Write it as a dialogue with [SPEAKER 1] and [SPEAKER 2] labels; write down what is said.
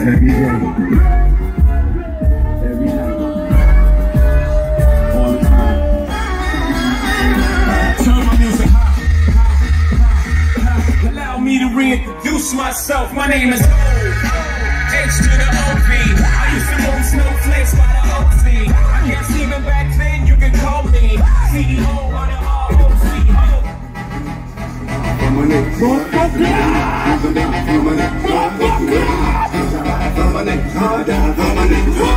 [SPEAKER 1] Every day. Every night. All the time.
[SPEAKER 2] Turn my music high, high, high, high. Allow me to reintroduce myself. My name is O. H to the OP. I used to move snowflakes by the OC. I guess even back then you could call me CEO or the ROCO.
[SPEAKER 3] For money, for money, for money, for money, for money, hard,